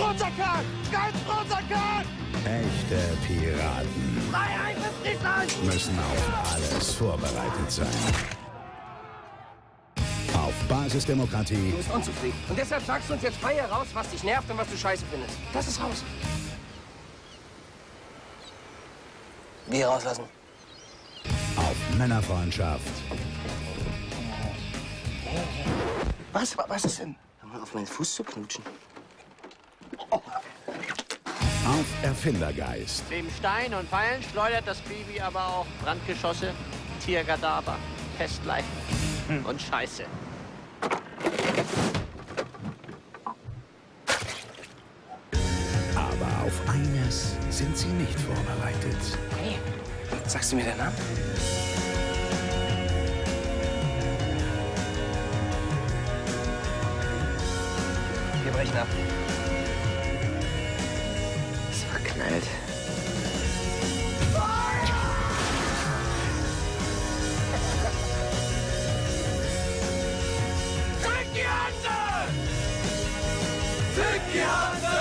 Brotsakat! Geil Brotsakat! Echte Piraten Freiheit für Friesland! müssen auf alles vorbereitet sein. Auf Basisdemokratie Du bist unzufrieden. Und deshalb sagst du uns jetzt frei heraus, was dich nervt und was du scheiße findest. Lass es raus. Wie rauslassen? auf Männerfreundschaft Was? Wa- Was ist denn? Hör mal auf meinen Fuß zu knutschen. Auf Erfindergeist Neben Stein und Pfeilen schleudert das Baby aber auch Brandgeschosse, Tierkadaver, Pestleichen und Scheiße. Aber auf eines sind sie nicht vorbereitet. Hey, sagst du mir den Namen? Wir brechen ab. Es verknallt. Fick die Hände! Fick die Hände!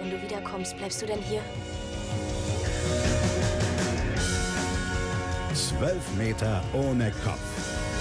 Wenn du wiederkommst, bleibst du denn hier? Zwölf Meter ohne Kopf.